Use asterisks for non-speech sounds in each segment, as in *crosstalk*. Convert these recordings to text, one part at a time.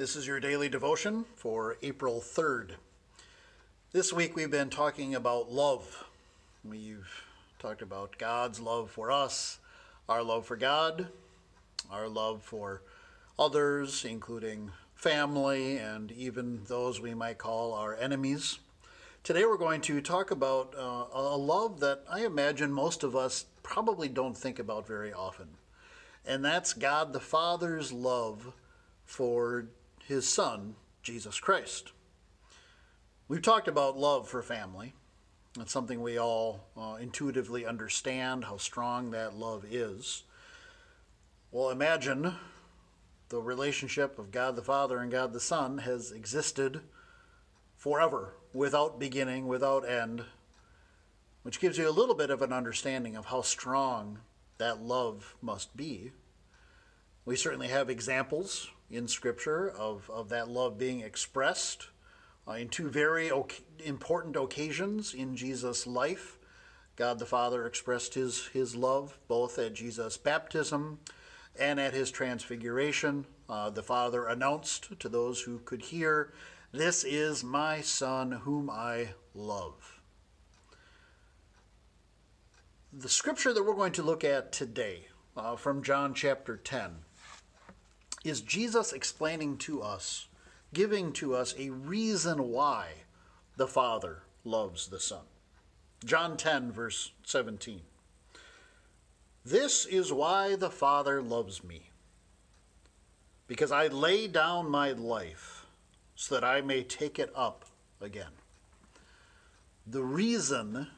This is your daily devotion for April 3rd. This week we've been talking about love. We've talked about God's love for us, our love for God, our love for others, including family and even those we might call our enemies. Today we're going to talk about uh, a love that I imagine most of us probably don't think about very often, and that's God the Father's love for his Son, Jesus Christ. We've talked about love for family. It's something we all uh, intuitively understand how strong that love is. Well, imagine the relationship of God the Father and God the Son has existed forever, without beginning, without end, which gives you a little bit of an understanding of how strong that love must be. We certainly have examples in Scripture of, of that love being expressed uh, in two very important occasions in Jesus' life. God the Father expressed his, his love both at Jesus' baptism and at his transfiguration. Uh, the Father announced to those who could hear this is my Son whom I love. The scripture that we're going to look at today uh, from John chapter 10 is Jesus explaining to us, giving to us a reason why the Father loves the Son. John 10, verse 17. This is why the Father loves me, because I lay down my life so that I may take it up again. The reason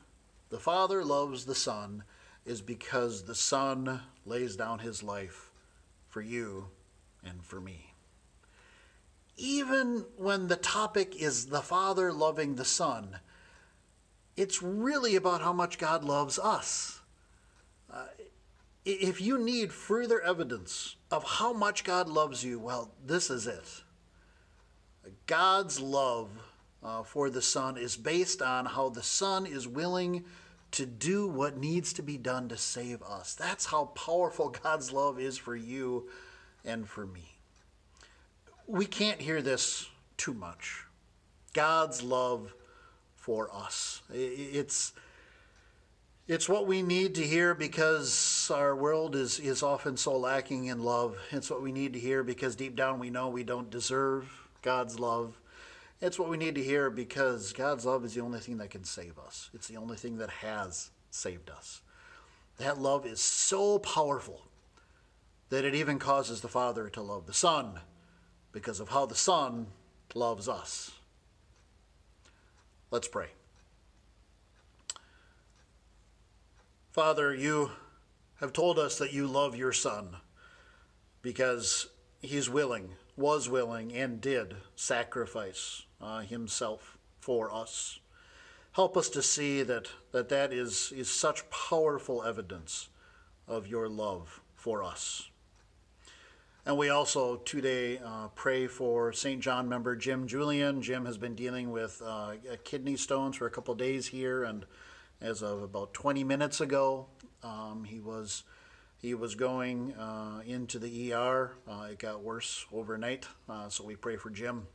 the Father loves the Son is because the Son lays down his life for you and for me. Even when the topic is the Father loving the Son, it's really about how much God loves us. Uh, if you need further evidence of how much God loves you, well, this is it. God's love uh, for the Son is based on how the Son is willing to do what needs to be done to save us. That's how powerful *laughs* God's love is for you and for me. We can't hear this too much. God's love for us. It's it's what we need to hear because our world is, is often so lacking in love. It's what we need to hear because deep down we know we don't deserve God's love. It's what we need to hear because God's love is the only thing that can save us. It's the only thing that has saved us. That love is so powerful that it even causes the Father to love the Son because of how the Son loves us. Let's pray. Father, you have told us that you love your Son because he's willing was willing and did sacrifice uh, himself for us. Help us to see that that, that is, is such powerful evidence of your love for us. And we also today uh, pray for St. John member Jim Julian. Jim has been dealing with uh, kidney stones for a couple days here, and as of about 20 minutes ago, um, he was he was going uh, into the ER. It got worse overnight, uh, so we pray for Jim.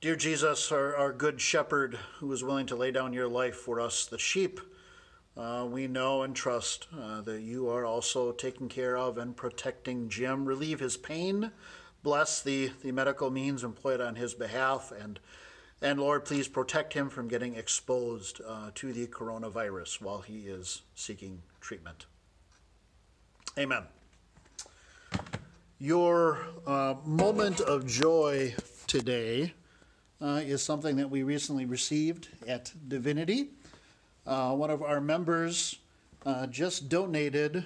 Dear Jesus, our, our good shepherd who is willing to lay down your life for us, the sheep, uh, we know and trust uh, that you are also taking care of and protecting Jim. Relieve his pain. Bless the, the medical means employed on his behalf. And, and Lord, please protect him from getting exposed uh, to the coronavirus while he is seeking treatment. Amen. Your uh, moment of joy today uh, is something that we recently received at Divinity. Uh, one of our members uh, just donated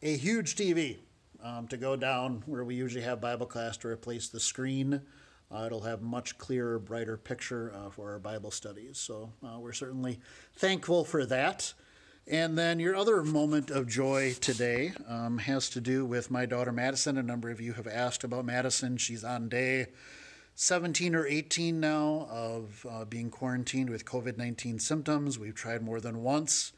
a huge TV um, to go down where we usually have Bible class to replace the screen. Uh, it'll have much clearer, brighter picture uh, for our Bible studies. So uh, we're certainly thankful for that. And then your other moment of joy today um, has to do with my daughter Madison. A number of you have asked about Madison. She's on day 17 or 18 now of uh, being quarantined with COVID 19 symptoms. We've tried more than once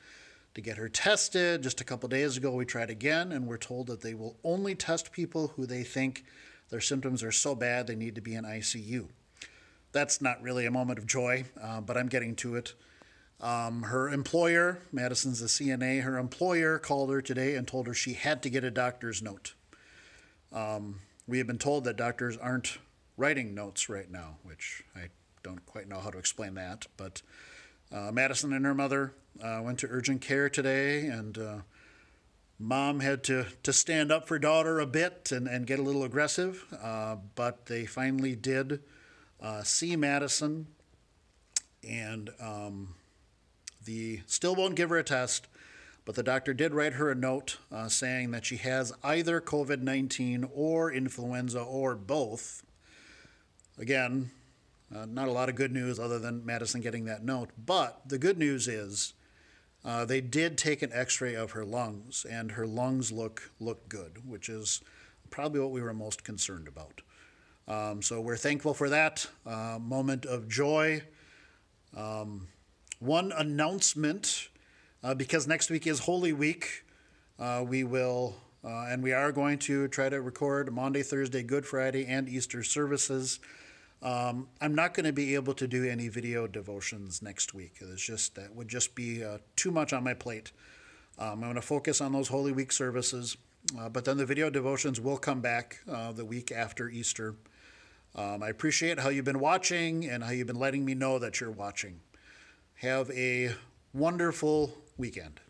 to get her tested. Just a couple days ago, we tried again, and we're told that they will only test people who they think their symptoms are so bad they need to be in ICU. That's not really a moment of joy, uh, but I'm getting to it. Um, her employer, Madison's a CNA, her employer called her today and told her she had to get a doctor's note. Um, we have been told that doctors aren't writing notes right now, which I don't quite know how to explain that. But uh, Madison and her mother uh, went to urgent care today, and uh, mom had to, to stand up for daughter a bit and, and get a little aggressive. Uh, but they finally did uh, see Madison, and um, the still won't give her a test. But the doctor did write her a note uh, saying that she has either COVID 19 or influenza or both. Again, uh, not a lot of good news other than Madison getting that note. But the good news is uh, they did take an x ray of her lungs, and her lungs look, look good, which is probably what we were most concerned about. Um, so we're thankful for that uh, moment of joy. Um, one announcement uh, because next week is Holy Week. Uh, we will, uh, and we are going to try to record Maundy, Thursday, Good Friday, and Easter services. Um, I'm not going to be able to do any video devotions next week. It's just that would just be uh, too much on my plate. Um, I'm going to focus on those Holy Week services, uh, but then the video devotions will come back uh, the week after Easter. Um, I appreciate how you've been watching and how you've been letting me know that you're watching. Have a wonderful weekend.